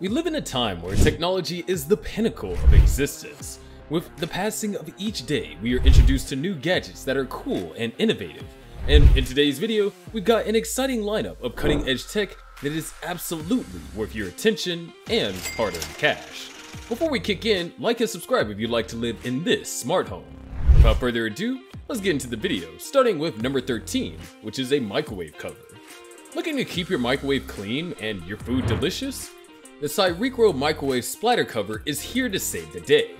We live in a time where technology is the pinnacle of existence. With the passing of each day, we are introduced to new gadgets that are cool and innovative. And in today's video, we've got an exciting lineup of cutting edge tech that is absolutely worth your attention and hard-earned cash. Before we kick in, like and subscribe if you'd like to live in this smart home. Without further ado, let's get into the video, starting with number 13, which is a microwave cover. Looking to keep your microwave clean and your food delicious? The Cyricro Microwave Splatter Cover is here to save the day.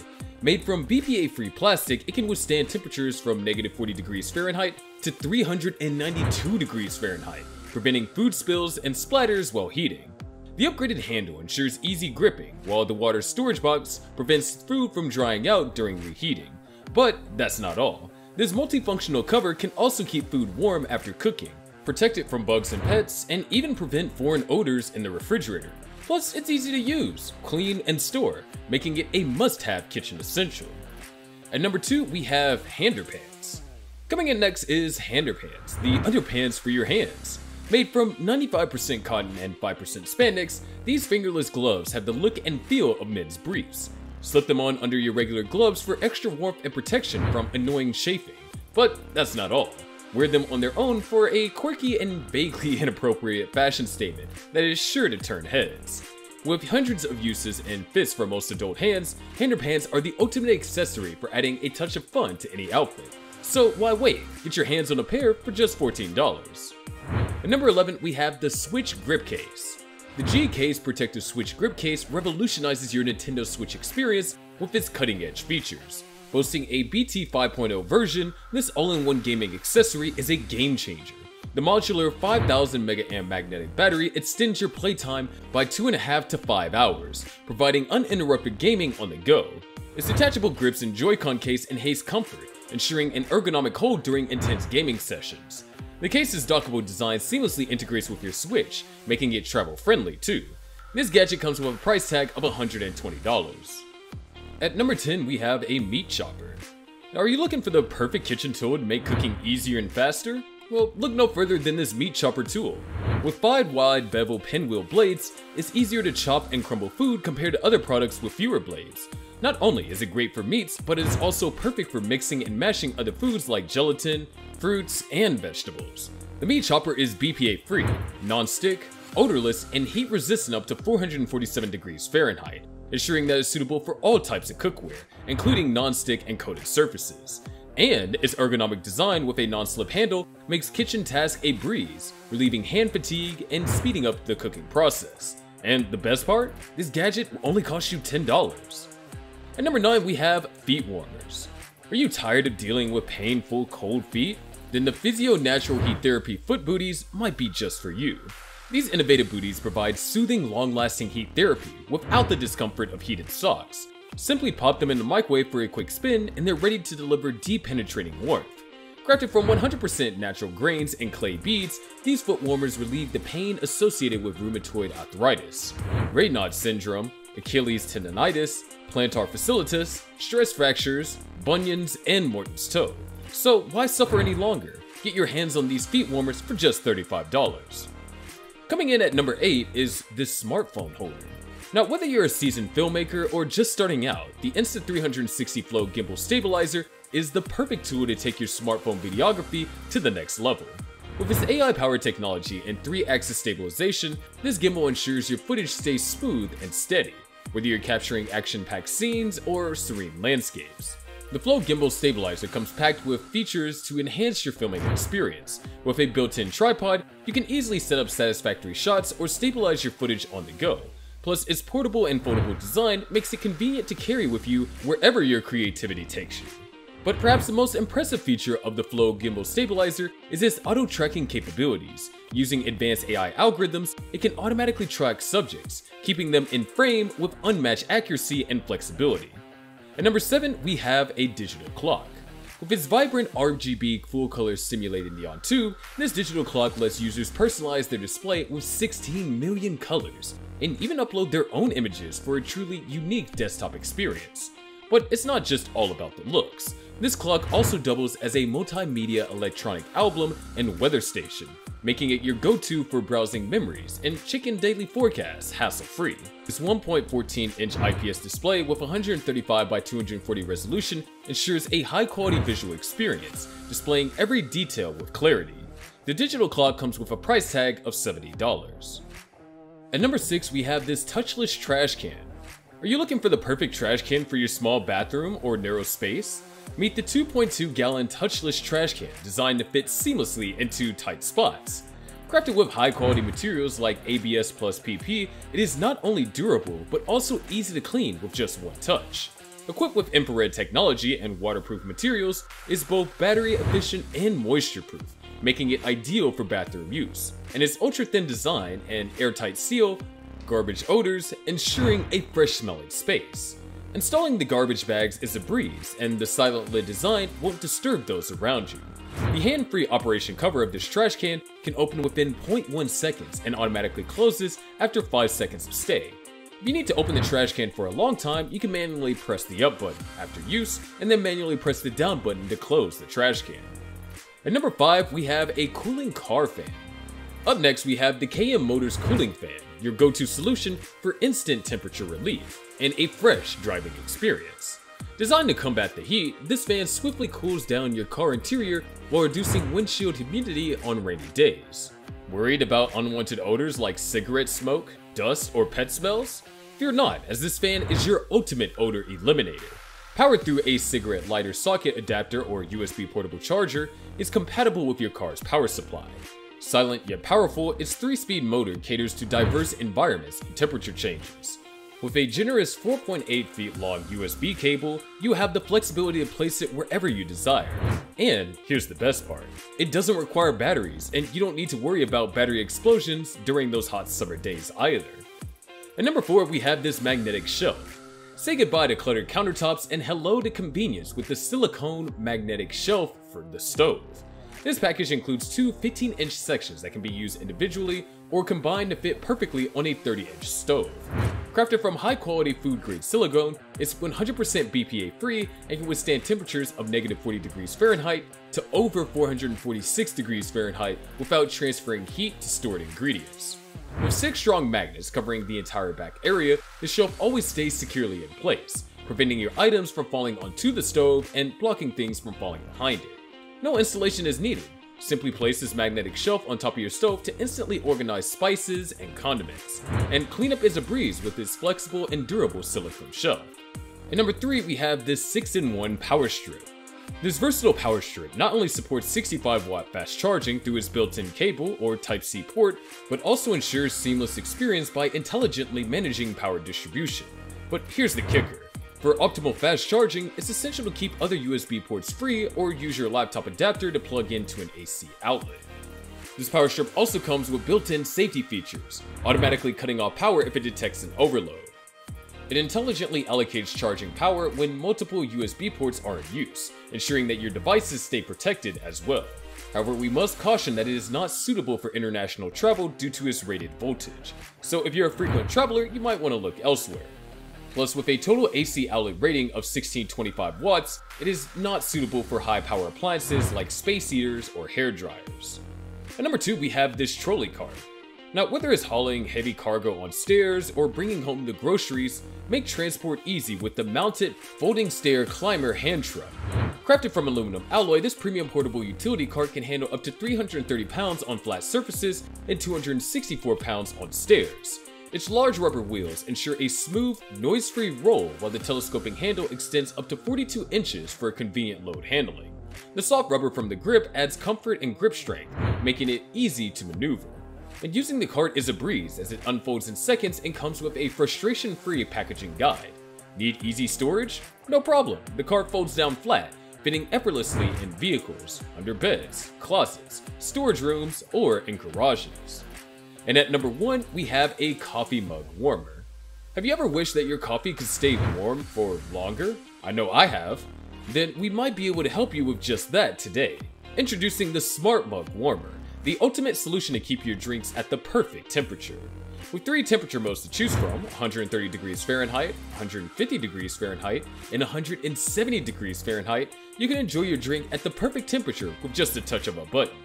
Made from BPA-free plastic, it can withstand temperatures from negative 40 degrees Fahrenheit to 392 degrees Fahrenheit, preventing food spills and splatters while heating. The upgraded handle ensures easy gripping, while the water storage box prevents food from drying out during reheating. But that's not all. This multifunctional cover can also keep food warm after cooking, protect it from bugs and pets, and even prevent foreign odors in the refrigerator. Plus, it's easy to use, clean, and store, making it a must-have kitchen essential. At number 2, we have Hander Pants. Coming in next is Hander Pants, the underpants for your hands. Made from 95% cotton and 5% spandex, these fingerless gloves have the look and feel of men's briefs. Slip them on under your regular gloves for extra warmth and protection from annoying chafing. But that's not all. Wear them on their own for a quirky and vaguely inappropriate fashion statement that is sure to turn heads. With hundreds of uses and fits for most adult hands, hander pants are the ultimate accessory for adding a touch of fun to any outfit. So why wait? Get your hands on a pair for just $14. At number 11, we have the Switch Grip Case. The G-Case Protective Switch Grip Case revolutionizes your Nintendo Switch experience with its cutting-edge features. Boasting a BT 5.0 version, this all-in-one gaming accessory is a game changer. The modular 5000 mAh magnetic battery extends your playtime by 2.5 to 5 hours, providing uninterrupted gaming on the go. Its detachable grips and Joy-Con case enhance comfort, ensuring an ergonomic hold during intense gaming sessions. The case's dockable design seamlessly integrates with your Switch, making it travel-friendly too. This gadget comes with a price tag of $120. At number 10, we have a meat chopper. Now, are you looking for the perfect kitchen tool to make cooking easier and faster? Well, look no further than this meat chopper tool. With 5 wide bevel pinwheel blades, it's easier to chop and crumble food compared to other products with fewer blades. Not only is it great for meats, but it is also perfect for mixing and mashing other foods like gelatin, fruits, and vegetables. The meat chopper is BPA free, non-stick, odorless, and heat resistant up to 447 degrees Fahrenheit, ensuring that it's suitable for all types of cookware, including non-stick and coated surfaces. And its ergonomic design with a non-slip handle makes kitchen tasks a breeze, relieving hand fatigue and speeding up the cooking process. And the best part? This gadget only cost you $10. At number 9 we have feet warmers. Are you tired of dealing with painful cold feet? Then the Physio Natural Heat Therapy foot booties might be just for you. These innovative booties provide soothing, long-lasting heat therapy without the discomfort of heated socks. Simply pop them in the microwave for a quick spin and they're ready to deliver deep penetrating warmth. Crafted from 100% natural grains and clay beads, these foot warmers relieve the pain associated with rheumatoid arthritis, Raynaud syndrome, Achilles tendonitis, plantar fasciitis, stress fractures, bunions, and Morton's toe. So why suffer any longer? Get your hands on these feet warmers for just $35. Coming in at number 8 is this smartphone holder. Now whether you're a seasoned filmmaker or just starting out, the Insta360 Flow Gimbal Stabilizer is the perfect tool to take your smartphone videography to the next level. With its AI-powered technology and 3-axis stabilization, this gimbal ensures your footage stays smooth and steady, whether you're capturing action-packed scenes or serene landscapes. The Flow Gimbal Stabilizer comes packed with features to enhance your filming experience. With a built-in tripod, you can easily set up satisfactory shots or stabilize your footage on the go. Plus, its portable and foldable design makes it convenient to carry with you wherever your creativity takes you. But perhaps the most impressive feature of the Flow Gimbal Stabilizer is its auto-tracking capabilities. Using advanced AI algorithms, it can automatically track subjects, keeping them in frame with unmatched accuracy and flexibility. At number 7, we have a digital clock. With its vibrant RGB full-color simulated neon tube, this digital clock lets users personalize their display with 16 million colors, and even upload their own images for a truly unique desktop experience. But it's not just all about the looks. This clock also doubles as a multimedia electronic album and weather station, making it your go-to for browsing memories and checking daily forecasts hassle-free. This 1.14-inch IPS display with 135 by 240 resolution ensures a high-quality visual experience, displaying every detail with clarity. The digital clock comes with a price tag of $70. At number 6 we have this touchless trash can. Are you looking for the perfect trash can for your small bathroom or narrow space? Meet the 2.2 gallon touchless trash can designed to fit seamlessly into tight spots. Crafted with high quality materials like ABS plus PP, it is not only durable but also easy to clean with just one touch. Equipped with infrared technology and waterproof materials, is both battery efficient and moisture proof, making it ideal for bathroom use. And its ultra thin design and airtight seal, garbage odors, ensuring a fresh smelling space. Installing the garbage bags is a breeze, and the silent lid design won't disturb those around you. The hand-free operation cover of this trash can can open within 0.1 seconds and automatically closes after 5 seconds of stay. If you need to open the trash can for a long time, you can manually press the up button after use, and then manually press the down button to close the trash can. At number 5, we have a cooling car fan. Up next, we have the KM Motors cooling fan, your go-to solution for instant temperature relief and a fresh driving experience. Designed to combat the heat, this fan swiftly cools down your car interior while reducing windshield humidity on rainy days. Worried about unwanted odors like cigarette smoke, dust, or pet smells? Fear not, as this fan is your ultimate odor eliminator. Powered through a cigarette lighter socket adapter or USB portable charger, it's compatible with your car's power supply. Silent yet powerful, its 3-speed motor caters to diverse environments and temperature changes. With a generous 4.8 feet long USB cable, you have the flexibility to place it wherever you desire. And here's the best part, it doesn't require batteries and you don't need to worry about battery explosions during those hot summer days either. At number 4 we have this magnetic shelf. Say goodbye to cluttered countertops and hello to convenience with the silicone magnetic shelf for the stove. This package includes two 15-inch sections that can be used individually or combined to fit perfectly on a 30-inch stove. Crafted from high-quality food-grade silicone, it's 100% BPA-free and can withstand temperatures of negative 40 degrees Fahrenheit to over 446 degrees Fahrenheit without transferring heat to stored ingredients. With six strong magnets covering the entire back area, the shelf always stays securely in place, preventing your items from falling onto the stove and blocking things from falling behind it. No installation is needed. Simply place this magnetic shelf on top of your stove to instantly organize spices and condiments. And cleanup is a breeze with this flexible and durable silicone shelf. At number 3 we have this 6-in-1 power strip. This versatile power strip not only supports 65 watt fast charging through its built-in cable or Type-C port, but also ensures seamless experience by intelligently managing power distribution. But here's the kicker. For optimal fast charging, it's essential to keep other USB ports free or use your laptop adapter to plug into an AC outlet. This power strip also comes with built-in safety features, automatically cutting off power if it detects an overload. It intelligently allocates charging power when multiple USB ports are in use, ensuring that your devices stay protected as well. However, we must caution that it is not suitable for international travel due to its rated voltage, so if you're a frequent traveler, you might want to look elsewhere. Plus, with a total AC outlet rating of 1625 watts, it is not suitable for high power appliances like space heaters or hair dryers. At number 2 we have this trolley cart. Now whether it's hauling heavy cargo on stairs or bringing home the groceries, make transport easy with the mounted folding stair climber hand truck. Crafted from aluminum alloy, this premium portable utility cart can handle up to 330 pounds on flat surfaces and 264 pounds on stairs. Its large rubber wheels ensure a smooth, noise-free roll while the telescoping handle extends up to 42 inches for convenient load handling. The soft rubber from the grip adds comfort and grip strength, making it easy to maneuver. And using the cart is a breeze as it unfolds in seconds and comes with a frustration-free packaging guide. Need easy storage? No problem, the cart folds down flat, fitting effortlessly in vehicles, under beds, closets, storage rooms, or in garages. And at number 1, we have a coffee mug warmer. Have you ever wished that your coffee could stay warm for longer? I know I have. Then we might be able to help you with just that today. Introducing the Smart Mug Warmer, the ultimate solution to keep your drinks at the perfect temperature. With three temperature modes to choose from 130 degrees Fahrenheit, 150 degrees Fahrenheit, and 170 degrees Fahrenheit you can enjoy your drink at the perfect temperature with just a touch of a button.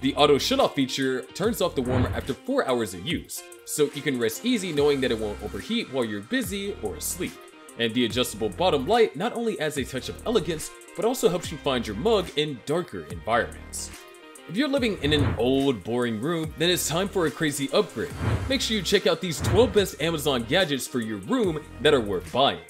The auto shutoff feature turns off the warmer after 4 hours of use, so you can rest easy knowing that it won't overheat while you're busy or asleep. And the adjustable bottom light not only adds a touch of elegance, but also helps you find your mug in darker environments. If you're living in an old, boring room, then it's time for a crazy upgrade. Make sure you check out these 12 best Amazon gadgets for your room that are worth buying.